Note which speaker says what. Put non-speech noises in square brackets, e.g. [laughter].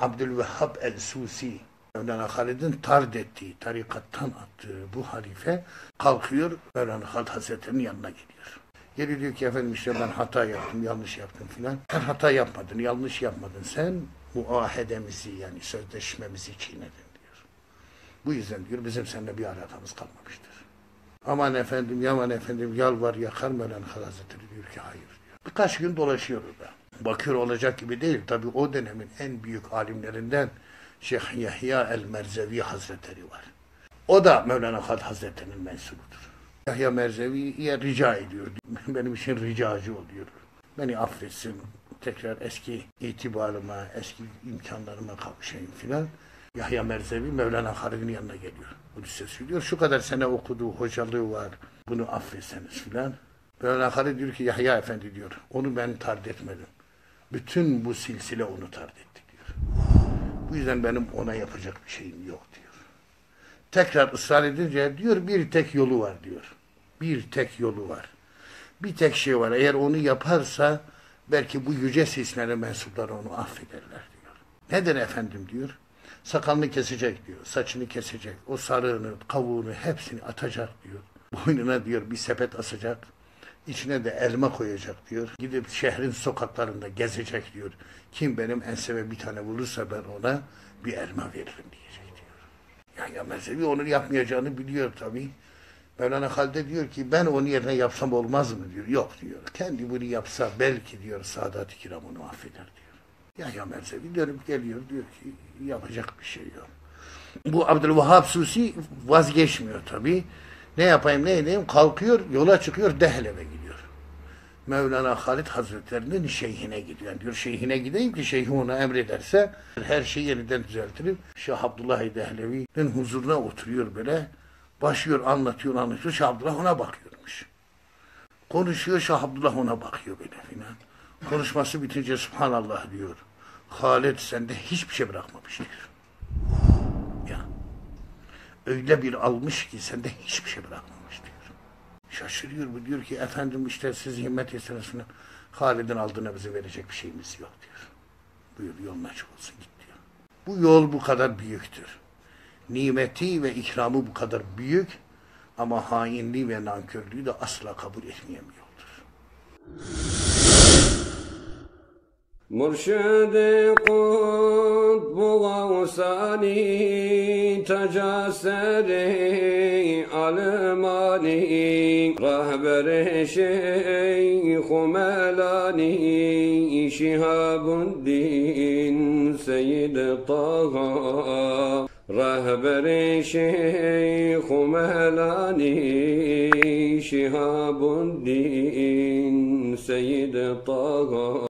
Speaker 1: Abdülvehhab el-Susi Mevlana Halid'in tard ettiği, tarikattan attığı bu halife kalkıyor Mevlana Halid Hazretleri'nin yanına geliyor. Geliyor diyor ki efendim işte ben hata yaptım, yanlış yaptım filan. Sen hata yapmadın, yanlış yapmadın. Sen muahedemizi yani sözleşmemizi çiğnedin diyor. Bu yüzden diyor bizim seninle bir alakamız kalmamıştır. Aman efendim, yaman efendim, yalvar yakar Mevlana Hazretleri diyor ki hayır diyor. Birkaç gün dolaşıyor orada. Bakıyor olacak gibi değil. Tabi o dönemin en büyük alimlerinden Şeyh Yahya el-Merzevi Hazretleri var. O da Mevlana Halid Hazretleri'nin mensubudur. Yahya Merzevi'ye rica ediyor. [laughs] Benim için ricacı oluyor. Beni affetsin. Tekrar eski itibarıma, eski imkanlarıma kavuşayım filan. Yahya Merzevi Mevlana Halid'in yanına geliyor. Kudüs'e söylüyor. Şu kadar sene okuduğu hocalığı var. Bunu affetseniz filan. Mevlana Halid diyor ki Yahya Efendi diyor. Onu ben tard etmedim. Bütün bu silsile onu tard diyor. Bu yüzden benim ona yapacak bir şeyim yok diyor. Tekrar ısrar edince diyor bir tek yolu var diyor. Bir tek yolu var. Bir tek şey var. Eğer onu yaparsa belki bu yüce silsilene mensupları onu affederler diyor. Neden efendim diyor. Sakalını kesecek diyor. Saçını kesecek. O sarığını, kavuğunu hepsini atacak diyor. Boynuna diyor bir sepet asacak. İçine de elma koyacak diyor. Gidip şehrin sokaklarında gezecek diyor. Kim benim enseme bir tane vurursa ben ona bir elma veririm diyecek diyor. Ya, ya mezhebi onu yapmayacağını biliyor tabii. Mevlana Halide diyor ki ben onun yerine yapsam olmaz mı diyor. Yok diyor. Kendi bunu yapsa belki diyor Sadat-ı Kiram onu affeder diyor. Ya ya mezhebi dönüp geliyor diyor ki yapacak bir şey yok. Bu Abdülvahhab Susi vazgeçmiyor tabii. Ne yapayım ne edeyim kalkıyor yola çıkıyor Dehle'ye gidiyor. Mevlana Halid Hazretlerinin şeyhine gidiyor. Yani diyor şeyhine gideyim ki şeyhi ona emrederse her şeyi yeniden düzeltirim. Şah Abdullah Dehlevi'nin huzuruna oturuyor böyle. Başlıyor anlatıyor anlatıyor. Şah Abdullah ona bakıyormuş. Konuşuyor Şah Abdullah ona bakıyor böyle filan. Konuşması bitince Subhanallah diyor. Halid sende hiçbir şey bırakmamış diyor öyle bir almış ki senden hiçbir şey bırakmamış diyor. Şaşırıyor bu diyor ki efendim işte siz himmet esnasını Halid'in aldığına bize verecek bir şeyimiz yok diyor. Buyur yolun açık olsun git diyor. Bu yol bu kadar büyüktür. Nimeti ve ikramı bu kadar büyük ama hainliği ve nankörlüğü de asla kabul etmeyen bir yoldur.
Speaker 2: Murşid-i ووساني تجسري علماني رهبر شيخ ملاني شهاب الدين سيد طه رهبر شيخ مهلاني شهاب الدين سيد طه